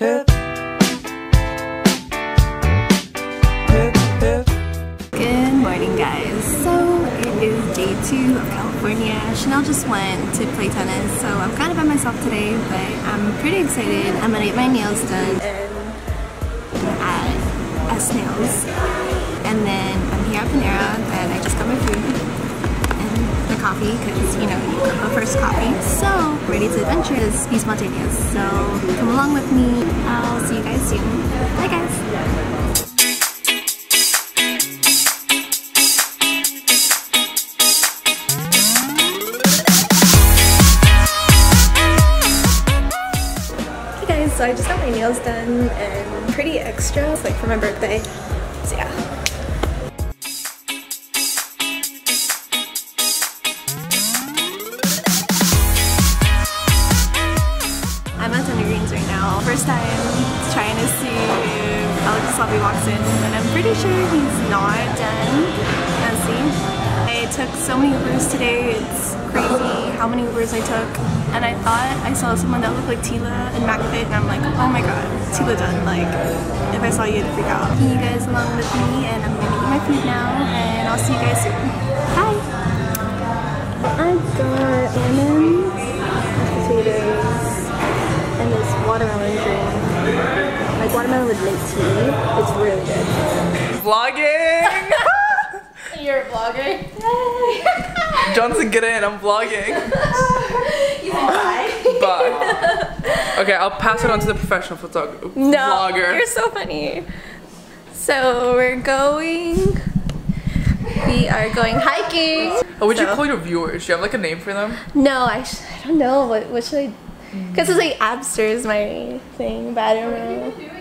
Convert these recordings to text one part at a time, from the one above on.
hip, hip, hip. Good morning, guys. So it is day two of California. Chanelle just went to play tennis, so I'm kind of by myself today, but I'm pretty excited. I'm gonna get my nails done and at S Nails, and then I'm here at Panera, and I just got my food coffee because you know first coffee. So ready to adventure is be spontaneous. So come along with me. I'll see you guys soon. Bye, guys, so I just got my nails done and pretty extra, it's like for my birthday. Right now. First time trying to see if Alex Slavi walks in, and I'm pretty sure he's not done. Let's see. I took so many Ubers today, it's crazy how many Ubers I took. And I thought I saw someone that looked like Tila in McFit, and I'm like, oh my god, Tila done. Like, if I saw you, I'd freak out. You guys along with me, and I'm gonna eat my food now, and I'll see you guys soon. Bye! I got Like watermelon with mint tea. It's really good. Vlogging! You're vlogging? vlogger. Johnson, get in, I'm vlogging. You said bye. Bye. Okay, I'll pass it on to the professional photographer. No, Vlogger. you're so funny. So we're going. We are going hiking. Oh, would you call your viewers? Do you have like a name for them? No, I, sh- I don't know. What, what should I? Because it's like Absterr is my thing, but I don't know.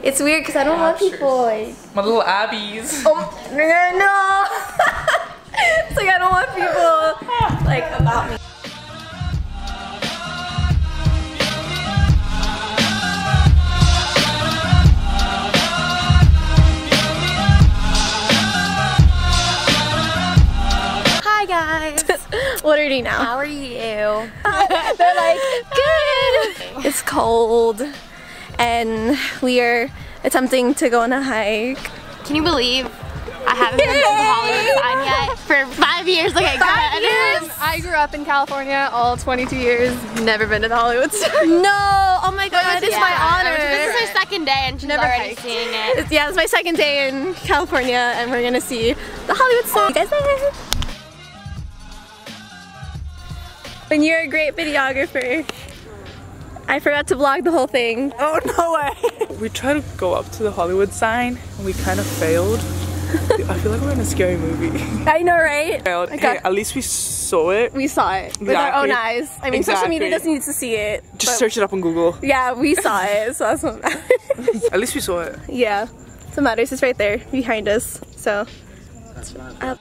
It's weird because I don't want people like. My little Abbies. Oh no! it's like I don't want people like about me. Hi guys. what are you now? How are you? They're like, good. It's cold, and we are attempting to go on a hike. Can you believe I haven't been to the Hollywood sign yet for five years? Look at God. I grew up in California all 22 years, never been to the Hollywood sign. No! Oh my god, it's my honor. This is her second day and she's Never already hiked. seeing it. It's- yeah, it's my second day in California, and we're gonna see the Hollywood sign. You guys there? When you're a great videographer, I forgot to vlog the whole thing. Oh, no way. We tried to go up to the Hollywood sign and we kind of failed. I feel like we're in a scary movie. I know, right? failed. I Hey, at least we saw it. We saw it with our own eyes. I mean, social media Exactly. doesn't need to see it. Just search it up on Google. Yeah, we saw it, so that's what matters. At least we saw it. yeah, that's what matters. It's right there behind us. So. Up.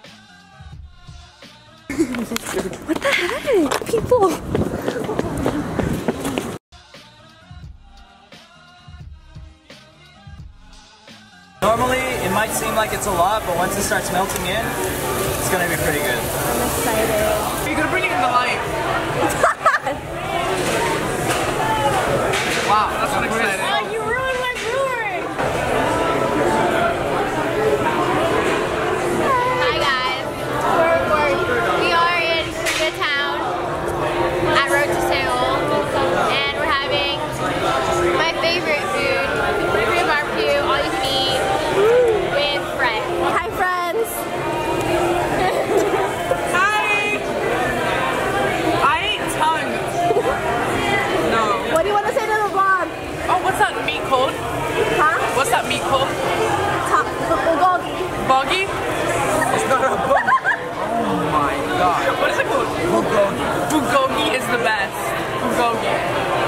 what the heck? People. Might seem like it's a lot, but once it starts melting in, it's gonna be pretty good. I'm excited. You're gonna bring it in the light. wow, that's not exciting. you called? Huh? What's that meat called? Top, bulgogi. Boggy? It's not a book. Oh my god. What is it called? Bulgogi. Bulgogi is the best. Bulgogi.